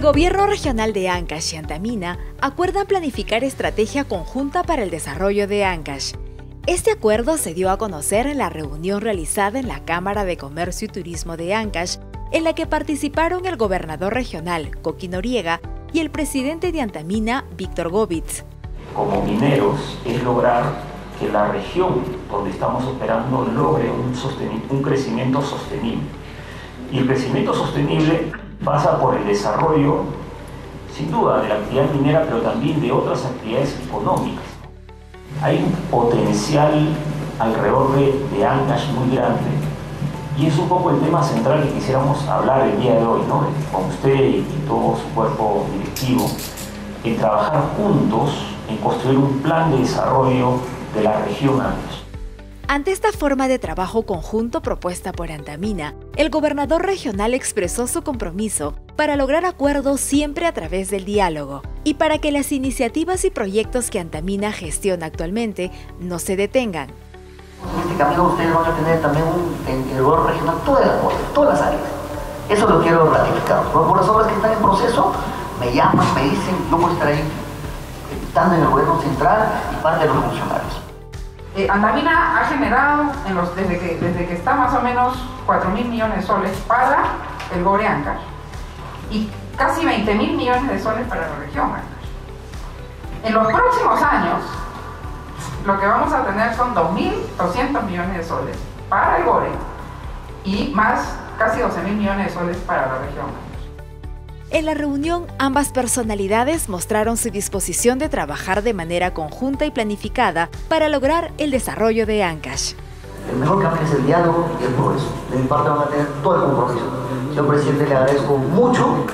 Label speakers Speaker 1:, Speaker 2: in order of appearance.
Speaker 1: gobierno regional de Ancash y Antamina acuerdan planificar estrategia conjunta para el desarrollo de Ancash. Este acuerdo se dio a conocer en la reunión realizada en la Cámara de Comercio y Turismo de Ancash, en la que participaron el gobernador regional, Coqui Noriega, y el presidente de Antamina, Víctor Govitz.
Speaker 2: Como mineros es lograr que la región donde estamos operando logre un, un crecimiento sostenible. Y el crecimiento sostenible pasa por el desarrollo, sin duda, de la actividad minera, pero también de otras actividades económicas. Hay un potencial alrededor de, de muy grande y es un poco el tema central que quisiéramos hablar el día de hoy, ¿no? con usted y todo su cuerpo directivo, en trabajar juntos en construir un plan de desarrollo de la región Ancash.
Speaker 1: Ante esta forma de trabajo conjunto propuesta por Antamina, el gobernador regional expresó su compromiso para lograr acuerdos siempre a través del diálogo y para que las iniciativas y proyectos que Antamina gestiona actualmente no se detengan.
Speaker 3: En este camino ustedes van a tener también en el gobierno regional todo el apoyo, todas las áreas. Eso lo quiero ratificar. Por las obras que están en proceso, me llaman, me dicen, yo voy a ahí, estando en el gobierno central y parte de los funcionarios.
Speaker 4: Eh, ha generado, desde, que, desde que está más o menos 4 mil millones de soles para el Gore Ancash y casi 20 mil millones de soles para la región Ancash. En los próximos años, lo que vamos a tener son 2.200 millones de soles para el Gore y más casi 12 mil millones de soles para la región
Speaker 1: en la reunión, ambas personalidades mostraron su disposición de trabajar de manera conjunta y planificada para lograr el desarrollo de Ancash.
Speaker 3: El mejor camino es el diálogo y el progreso. De mi parte van a tener todo el compromiso. Señor presidente, le agradezco mucho